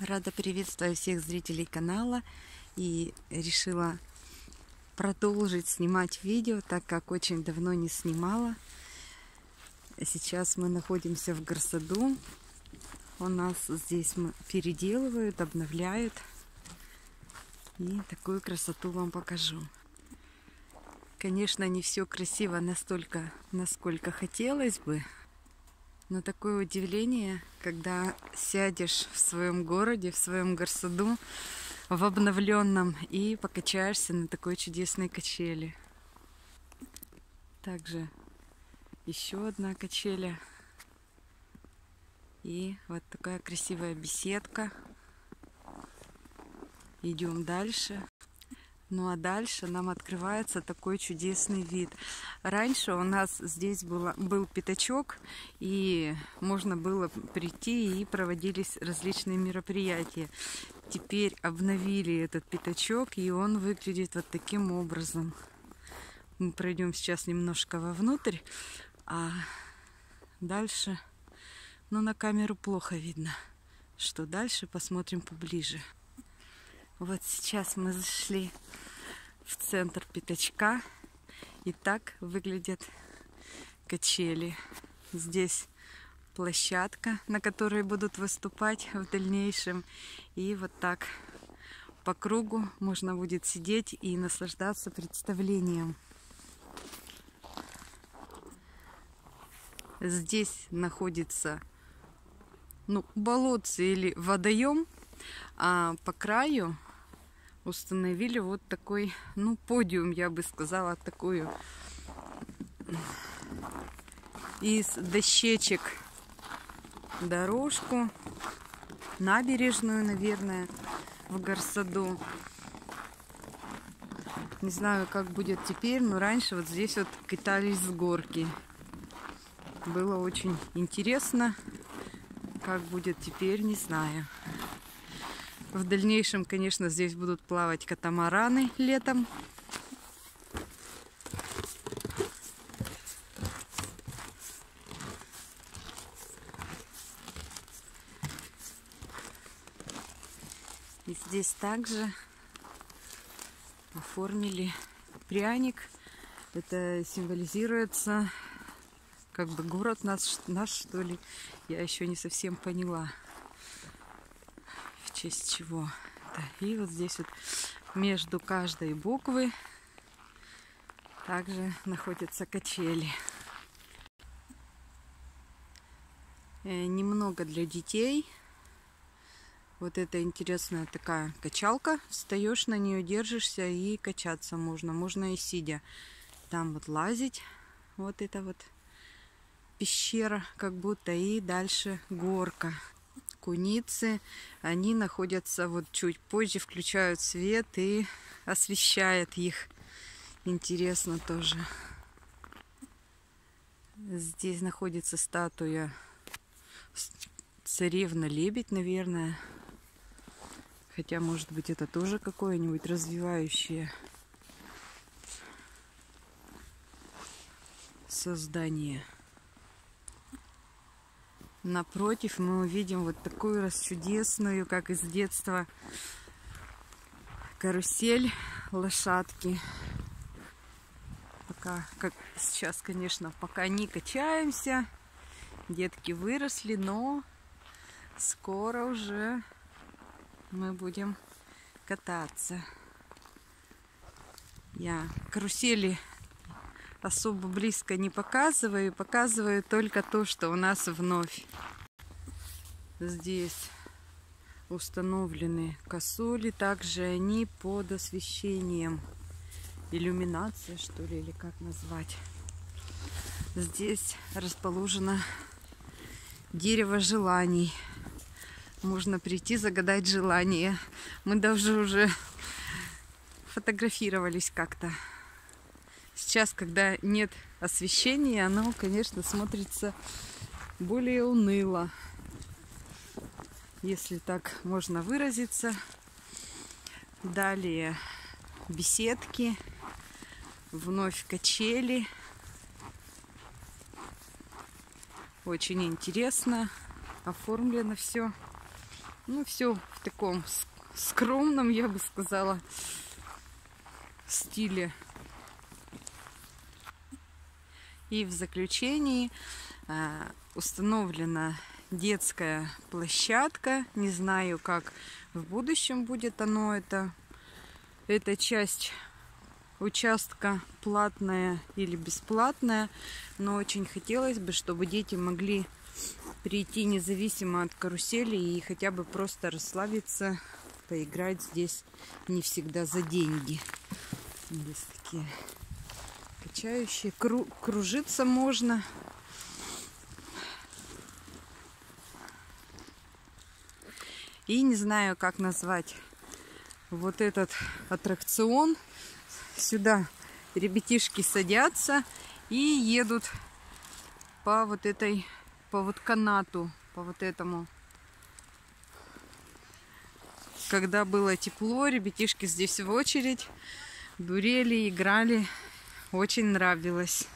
Рада приветствовать всех зрителей канала и решила продолжить снимать видео, так как очень давно не снимала. Сейчас мы находимся в горсаду. У нас здесь переделывают, обновляют. И такую красоту вам покажу. Конечно, не все красиво настолько, насколько хотелось бы. Но такое удивление, когда сядешь в своем городе, в своем горсаду, в обновленном, и покачаешься на такой чудесной качели. Также еще одна качеля. И вот такая красивая беседка. Идем дальше. Ну а дальше нам открывается такой чудесный вид. Раньше у нас здесь было, был пятачок, и можно было прийти и проводились различные мероприятия. Теперь обновили этот пятачок, и он выглядит вот таким образом. Мы пройдем сейчас немножко вовнутрь, а дальше, ну на камеру плохо видно. Что дальше, посмотрим поближе. Вот сейчас мы зашли в центр пятачка. И так выглядят качели. Здесь площадка, на которой будут выступать в дальнейшем. И вот так по кругу можно будет сидеть и наслаждаться представлением. Здесь находится ну, болотце или водоем, а по краю установили вот такой, ну, подиум, я бы сказала, такую из дощечек дорожку, набережную, наверное, в Горсаду. Не знаю, как будет теперь, но раньше вот здесь вот катались с горки. Было очень интересно. Как будет теперь, не знаю. В дальнейшем, конечно, здесь будут плавать катамараны летом. И здесь также оформили пряник. Это символизируется как бы город наш, наш что ли. Я еще не совсем поняла честь чего. Да. И вот здесь вот между каждой буквы также находятся качели. Э, немного для детей. Вот это интересная такая качалка. Встаешь на нее, держишься и качаться можно. Можно и сидя. Там вот лазить. Вот это вот пещера как будто. И дальше горка куницы, они находятся вот чуть позже, включают свет и освещает их. Интересно тоже. Здесь находится статуя царевна лебедь, наверное. Хотя, может быть, это тоже какое-нибудь развивающее создание. Напротив мы увидим вот такую раз чудесную, как из детства, карусель лошадки. Пока, как сейчас, конечно, пока не качаемся. Детки выросли, но скоро уже мы будем кататься. Я карусели особо близко не показываю, показываю только то, что у нас вновь. Здесь установлены косули, также они под освещением. Иллюминация, что ли, или как назвать. Здесь расположено дерево желаний. Можно прийти загадать желание. Мы даже уже фотографировались как-то. Сейчас, когда нет освещения, оно, конечно, смотрится более уныло, если так можно выразиться. Далее беседки, вновь качели. Очень интересно оформлено все. Ну, все в таком скромном, я бы сказала, стиле. И в заключении э, установлена детская площадка. Не знаю, как в будущем будет оно это. Эта часть участка платная или бесплатная, но очень хотелось бы, чтобы дети могли прийти независимо от карусели и хотя бы просто расслабиться, поиграть здесь не всегда за деньги. Здесь такие качающие, кру кружиться можно. И не знаю, как назвать вот этот аттракцион. Сюда ребятишки садятся и едут по вот этой, по вот канату, по вот этому. Когда было тепло, ребятишки здесь в очередь дурели, играли. Очень нравилось.